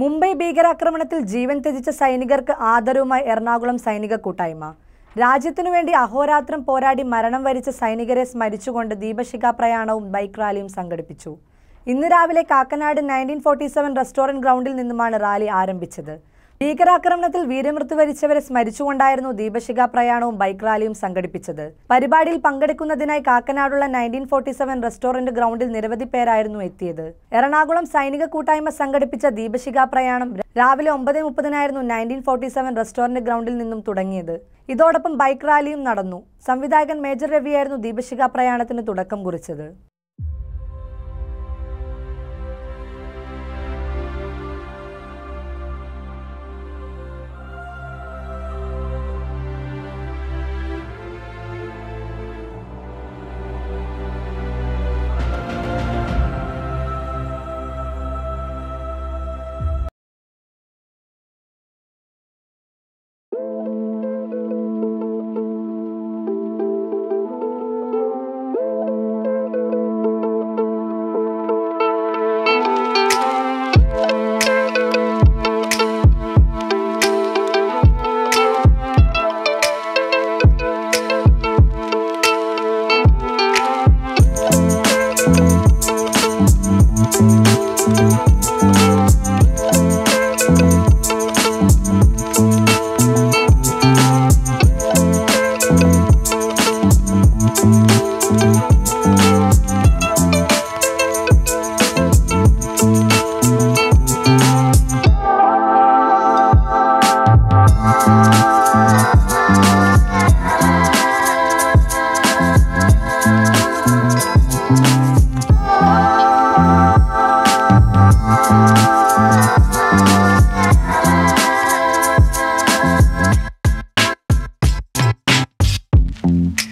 മുംബൈ ഭീകരാക്രമണത്തിൽ ജീവൻ ത്യജിച്ച സൈനികർക്ക് ആദരവുമായി എറണാകുളം സൈനിക കൂട്ടായ്മ. രാജ്യത്തിനു വേണ്ടി അഹോരാത്രം പോരാടി മരണം വരിച്ച സൈനികരെ സ്മരിച്ചുകൊണ്ട് ദീപശിഖാ പ്രയാണവും ബൈക്ക് റാലിയും സംഘടിപ്പിച്ചു. ഇന്ന് രാവിലെ Kakkanad nineteen forty seven restaurant ഗ്രൗണ്ടിൽ നിന്നുമാണ് റാലി ആരംഭിച്ചത്. ഭീകരാക്രമണത്തിൽ വീരമൃത്യു വരിച്ചവരെ സ്മരിച്ചുകൊണ്ടായിരുന്നു ദീപശിഖ പ്രയാണവും ബൈക്ക് റാലിയും സംഘടിപ്പിച്ചത്. പരിപാടിയിൽ പങ്കെടുക്കുന്നതിനായി കാക്കനാടുള്ള നയന്റീൻ ഫോർട്ടി സെവൻ റെസ്റ്റോറന്റ് ഗ്രൗണ്ടിൽ നിരവധി പേരായിരുന്നു എത്തിയത്. എറണാകുളം സൈനിക കൂട്ടായ്മ സംഘടിപ്പിച്ച ദീപശിഖ പ്രയാണം രാവിലെ ഒമ്പത് മുപ്പതിനായിരുന്നു നയന്റീൻ ഫോർട്ടി സെവൻ റെസ്റ്റോറന്റ് ഗ്രൗണ്ടിൽ നിന്നും തുടങ്ങിയത്. ഇതോടൊപ്പം ബൈക്ക് റാലിയും നടന്നു. സംവിധായകൻ മേജർ രവിയായിരുന്നു ദീപശിഖ പ്രയാണത്തിന് തുടക്കം കുറിച്ചത്. Mm-hmm.